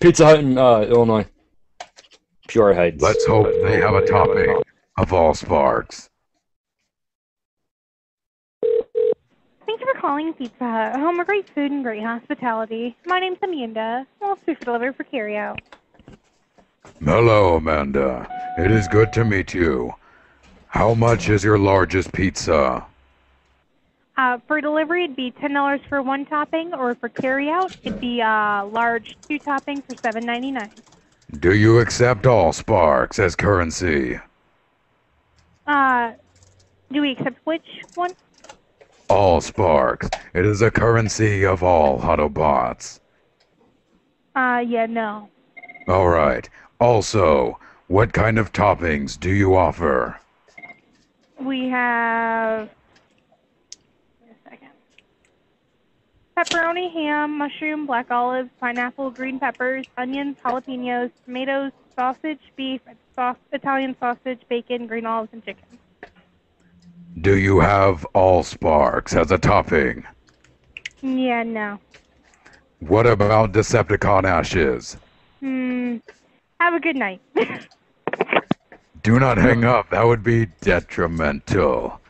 Pizza Hut in uh, Illinois. Pure Heights. Let's hope they have a topping of Allsparks. Thank you for calling Pizza Hut, home of great food and great hospitality. My name's Amanda. We'll super deliver for carryout. Hello, Amanda. It is good to meet you. How much is your largest pizza? Uh, for delivery, it'd be ten dollars for one topping, or for carryout, it'd be uh, large two topping for seven ninety nine. Do you accept Allsparks as currency? Uh, do we accept which one? Allsparks. It is a currency of all Autobots. Uh, yeah, no. All right. Also, what kind of toppings do you offer? We have. Pepperoni, ham, mushroom, black olives, pineapple, green peppers, onions, jalapenos, tomatoes, sausage, beef, sauce, Italian sausage, bacon, green olives, and chicken. Do you have Allsparks as a topping? Yeah, no. What about Decepticon ashes? Hmm. Have a good night. Do not hang up. That would be detrimental.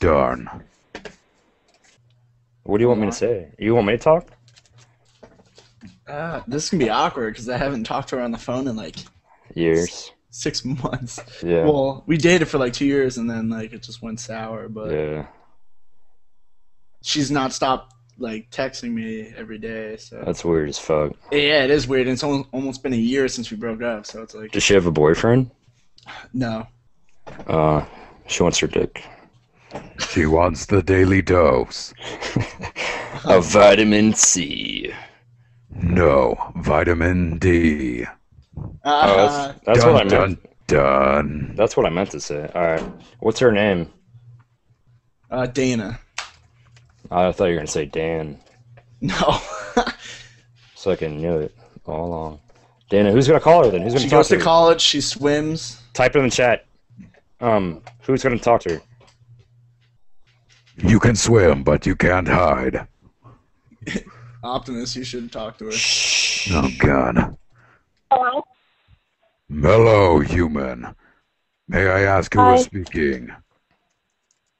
Darn. What do you want me to say? You want me to talk? Uh, this can be awkward because I haven't talked to her on the phone in like Years. six months. Yeah. Well, we dated for like two years and then like it just went sour. But yeah. she's not stopped like texting me every day. So That's weird as fuck. yeah, it is weird. And it's almost, almost been a year since we broke up. So it's like Does she have a boyfriend? no. Uh, she wants her dick. She wants the daily dose. A vitamin C. No, vitamin D. Oh, Uh, that's, that's dun, what I meant. dun, dun. That's what I meant to say. All right. What's her name? uh, Dana. I thought you were gonna say Dan, No. so I can knew it all along. Dana, who's gonna call her then? Who's gonna she talk goes to to her? college. She swims. Type it in the chat. Um, who's gonna talk to her? You can swim, but you can't hide. Optimus, you shouldn't talk to her. Shh. Oh, God. Hello? Hello, human. May I ask who is Hi. speaking?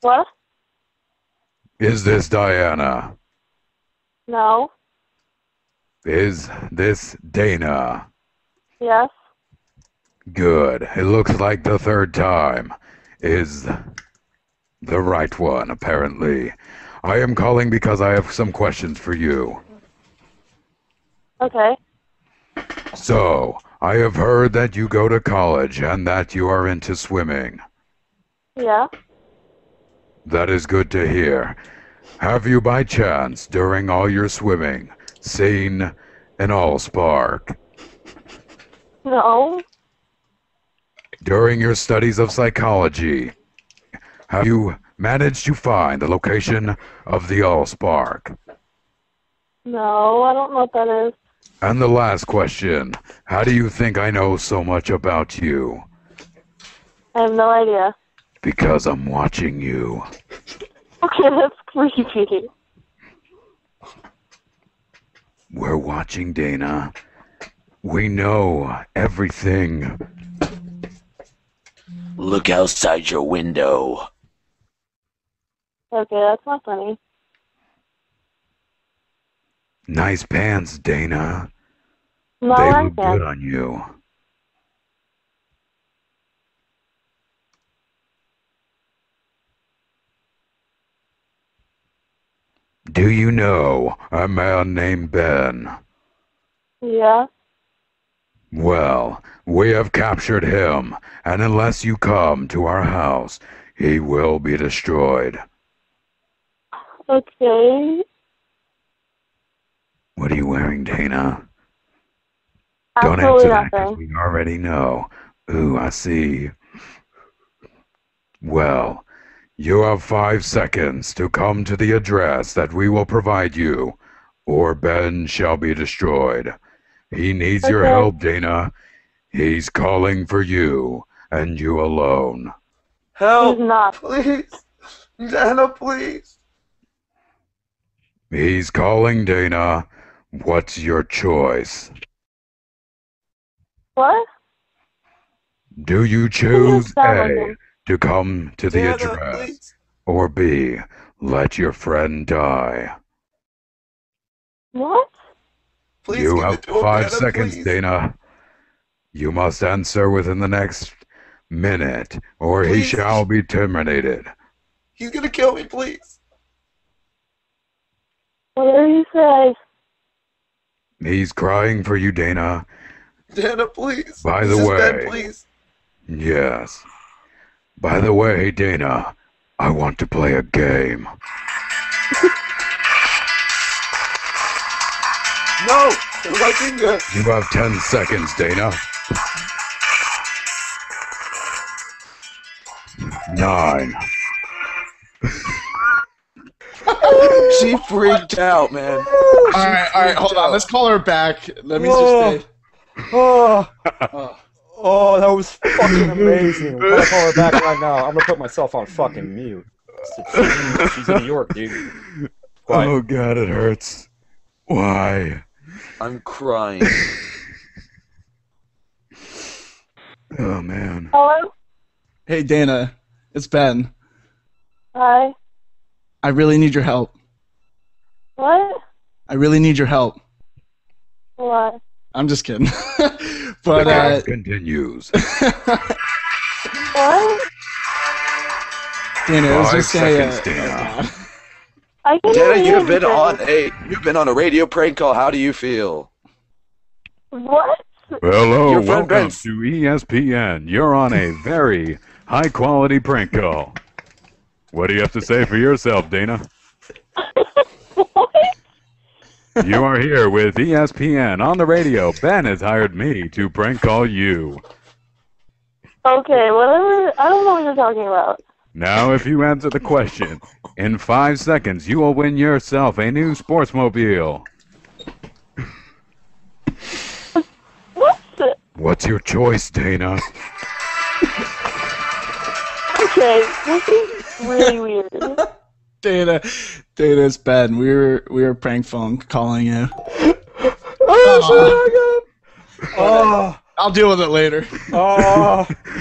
What? Is this Diana? No. Is this Dana? Yes. Good. It looks like the third time is the right one, apparently. I am calling because I have some questions for you. Okay. So, I have heard that you go to college and that you are into swimming. Yeah. That is good to hear. Have you by chance, during all your swimming, seen an Allspark? No. During your studies of psychology, have you managed to find the location of the Allspark? No, I don't know what that is. And the last question How do you think I know so much about you? I have no idea. Because I'm watching you. Okay, that's creepy. We're watching Dana. We know everything. Look outside your window. Okay, that's not funny. Nice pants, Dana. No, they look good on you. Do you know a man named Ben? Yeah. Well, we have captured him, and unless you come to our house, he will be destroyed. Okay. What are you wearing, Dana? Don't Absolutely answer that 'cause nothing. we already know. Ooh, I see. Well, you have five seconds to come to the address that we will provide you, or Ben shall be destroyed. He needs your help, Dana. He's calling for you, and you alone. He's Help! not. Please! Dana, please! He's calling Dana. What's your choice? What? Do you choose A, to come to the Dana, address, please. or B, let your friend die? What? Please you give have it to five Dana, seconds, please. Dana. You must answer within the next minute, or he shall be terminated. He's gonna kill me, please. Whatever you say. He's crying for you, Dana. Dana, please. By This the is way- Ben, please. Yes. By the way, Dana, I want to play a game. No! They're liking this. You have 10 seconds, Dana. Nine. She freaked out, man. All right, all right, hold on. Let's call her back. Let me Whoa. just Oh, Oh. oh, that was fucking amazing. I'm gonna call her back right now. I'm gonna put myself on fucking mute. She's, she's in New York, dude. Quiet. Oh god, it hurts. Why? I'm crying. Oh man. Hello? Hey, Dana. It's Ben. Hi. I really need your help. What? I really need your help. What? I'm just kidding. The but uh, game continues. What? Dana, it was just a. Uh, seconds, Dana. I can Dana, you've been anything. on a you've been on a radio prank call. How do you feel? What? Hello, Your welcome Ben's- to ESPN. You're on a very high quality prank call. What do you have to say for yourself, Dana? what? You are here with ESPN on the radio. Ben has hired me to prank call you. Okay, whatever. I don't know what you're talking about. Now, if you answer the question, in five seconds, you will win yourself a new Sportsmobile. What's it? What's your choice, Dana? Okay, this is really weird. Dana, Dana, it's Ben. We were we were prank phone calling you. Oh, shit, oh, my God. Oh, I'll deal with it later. oh.